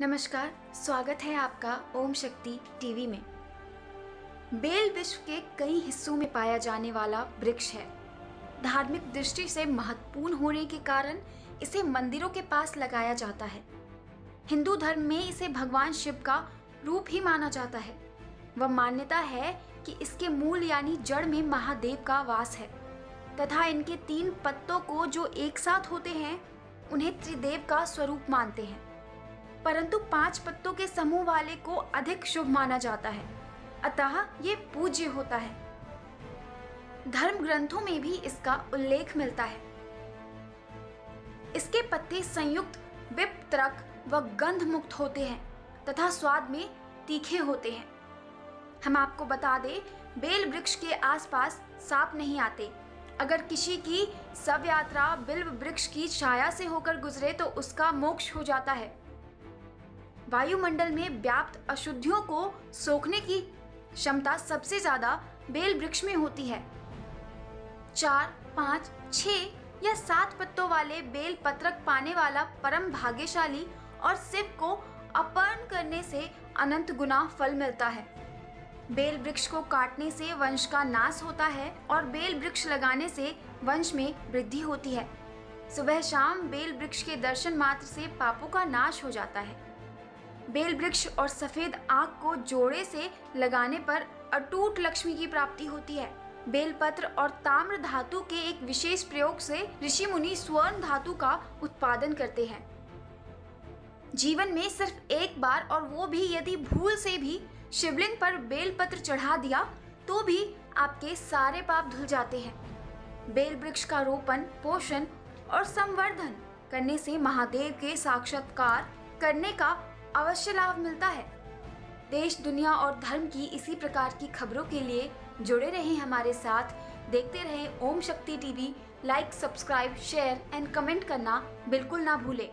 नमस्कार, स्वागत है आपका ओम शक्ति टीवी में। बेल विश्व के कई हिस्सों में पाया जाने वाला वृक्ष है। धार्मिक दृष्टि से महत्वपूर्ण होने के कारण इसे मंदिरों के पास लगाया जाता है। हिंदू धर्म में इसे भगवान शिव का रूप ही माना जाता है। वह मान्यता है कि इसके मूल यानी जड़ में महादेव का वास है, तथा इनके तीन पत्तों को जो एक साथ होते हैं, उन्हें त्रिदेव का स्वरूप मानते हैं। परंतु पाँच पत्तों के समूह वाले को अधिक शुभ माना जाता है। अतः ये पूज्य होता है। धर्म ग्रंथों में भी इसका उल्लेख मिलता है। इसके पत्ते संयुक्त, विपत्रक व गंध मुक्त होते हैं तथा स्वाद में तीखे होते हैं। हम आपको बता दें, बेल वृक्ष के आसपास सांप नहीं आते। अगर किसी की सब यात्रा बिल्व वृक्ष की छाया से होकर गुजरे तो उसका मोक्ष हो जाता है। वायुमंडल में व्याप्त अशुद्धियों को सोखने की क्षमता सबसे ज़्यादा बेल वृक्ष में होती है। चार, पाँच छ या सात पत्तों वाले बेल पत्रक पाने वाला परम भाग्यशाली और शिव को अपहरण करने से अनंत गुना फल मिलता है। बेल वृक्ष को काटने से वंश का नाश होता है और बेल वृक्ष लगाने से वंश में वृद्धि होती है। सुबह शाम बेल वृक्ष के दर्शन मात्र से पापों का नाश हो जाता है। बेल वृक्ष और सफ़ेद आग को जोड़े से लगाने पर अटूट लक्ष्मी की प्राप्ति होती है। बेलपत्र और ताम्र धातु के एक विशेष प्रयोग से ऋषि मुनि स्वर्ण धातु का उत्पादन करते हैं। जीवन में सिर्फ़ एक बार और वो भी यदि भूल से भी शिवलिंग पर बेलपत्र चढ़ा दिया तो भी आपके सारे पाप धुल जाते हैं। बेल वृक्ष का रोपण, पोषण और संवर्धन करने से महादेव के साक्षात्कार करने का अवश्य लाभ मिलता है। देश, दुनिया और धर्म की इसी प्रकार की खबरों के लिए जुड़े रहें हमारे साथ। देखते रहें Om Shakti TV, like, subscribe, share and comment करना बिल्कुल ना भूलें।